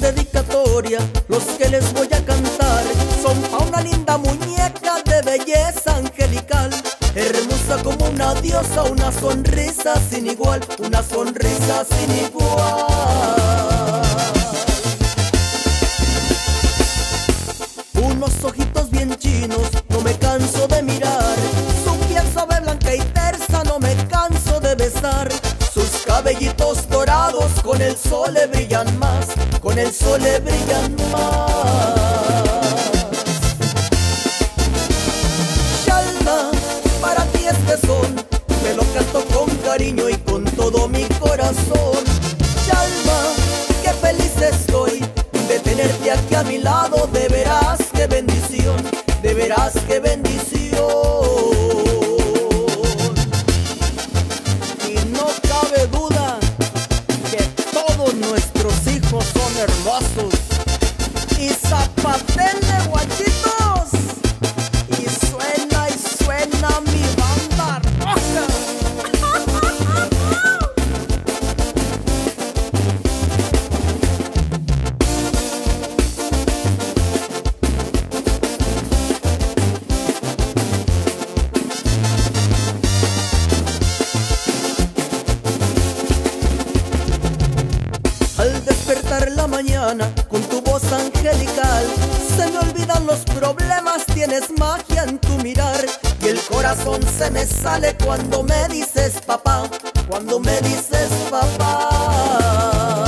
historia, los que les voy a cantar son pa' una linda muñeca de belleza angelical. Hermosa como una diosa, una sonrisa sin igual, una sonrisa sin igual. Unos ojitos bien chinos, no me canso de mirar. Su piel suave, blanca y tersa, no me canso de besar. Sus cabellitos dorados con el sol le brillan más, el sol le brillan más. Chalma, para ti este son, me lo canto con cariño y con todo mi corazón. Chalma, qué feliz estoy de tenerte aquí a mi lado, de veras qué bendición, de veras qué bendición. serve them. La mañana con tu voz angelical, se me olvidan los problemas, tienes magia en tu mirar. Y el corazón se me sale cuando me dices papá, cuando me dices papá.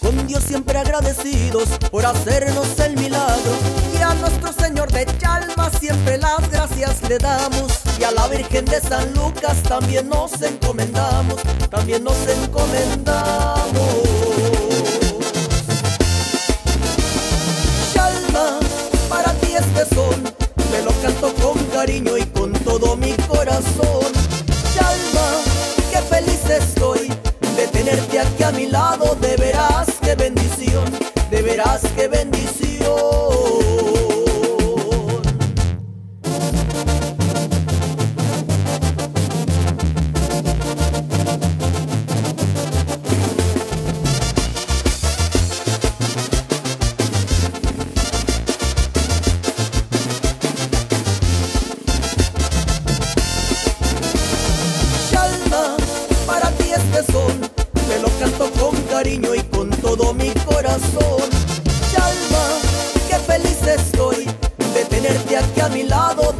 Con Dios siempre agradecidos por hacernos el milagro. Y a nuestro Señor de Chalma siempre las enredamos y a la Virgen de San Lucas también nos encomendamos, también nos encomendamos. Chalma, para ti este son, me lo canto con cariño y con todo mi corazón. Chalma, qué feliz estoy de tenerte aquí a mi lado, de veras qué bendición, de veras qué bendición. cariño y con todo mi corazón. Chalma, qué feliz estoy de tenerte aquí a mi lado,